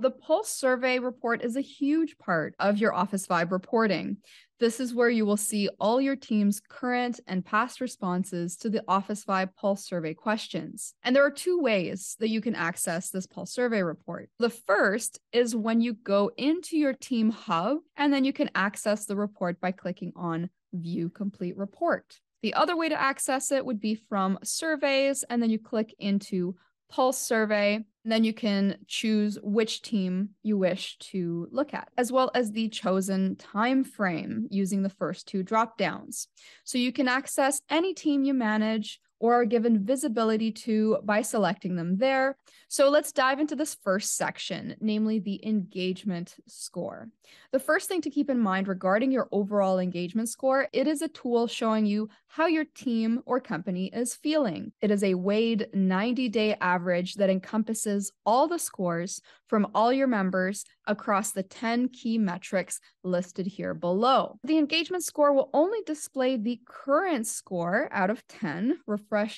The Pulse survey report is a huge part of your Officevibe reporting. This is where you will see all your team's current and past responses to the Officevibe Pulse survey questions. And there are two ways that you can access this Pulse survey report. The first is when you go into your team hub, and then you can access the report by clicking on View Complete Report. The other way to access it would be from surveys, and then you click into Pulse survey, then you can choose which team you wish to look at, as well as the chosen time frame using the first two drop downs. So you can access any team you manage or are given visibility to by selecting them there. So let's dive into this first section, namely the engagement score. The first thing to keep in mind regarding your overall engagement score, it is a tool showing you how your team or company is feeling. It is a weighed 90-day average that encompasses all the scores from all your members across the 10 key metrics listed here below. The engagement score will only display the current score out of 10,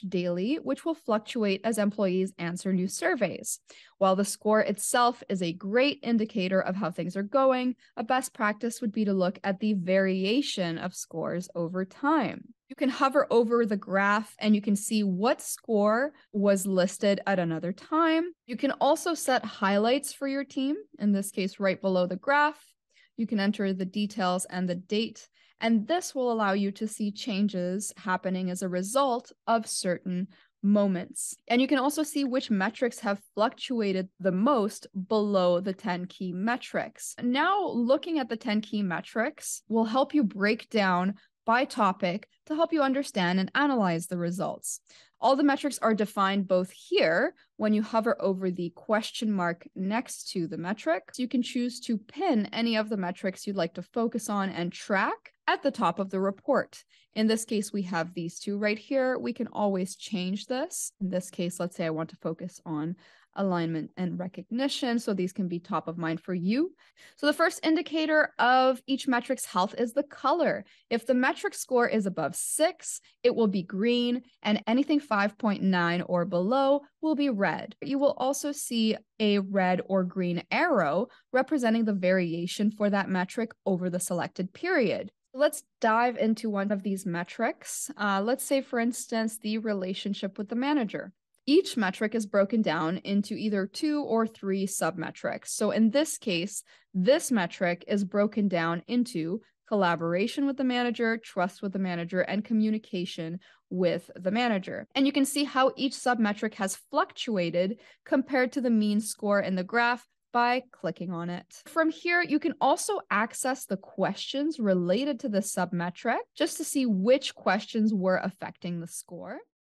daily, which will fluctuate as employees answer new surveys. While the score itself is a great indicator of how things are going, a best practice would be to look at the variation of scores over time. You can hover over the graph and you can see what score was listed at another time. You can also set highlights for your team, in this case, right below the graph. You can enter the details and the date, and this will allow you to see changes happening as a result of certain moments. And you can also see which metrics have fluctuated the most below the 10 key metrics. Now, looking at the 10 key metrics will help you break down by topic to help you understand and analyze the results. All the metrics are defined both here when you hover over the question mark next to the metric. You can choose to pin any of the metrics you'd like to focus on and track at the top of the report. In this case, we have these two right here. We can always change this. In this case, let's say I want to focus on alignment, and recognition. So these can be top of mind for you. So the first indicator of each metric's health is the color. If the metric score is above six, it will be green, and anything 5.9 or below will be red. You will also see a red or green arrow representing the variation for that metric over the selected period. Let's dive into one of these metrics. Uh, let's say, for instance, the relationship with the manager. Each metric is broken down into either two or three submetrics. So in this case, this metric is broken down into collaboration with the manager, trust with the manager, and communication with the manager. And you can see how each submetric has fluctuated compared to the mean score in the graph by clicking on it. From here, you can also access the questions related to the submetric just to see which questions were affecting the score.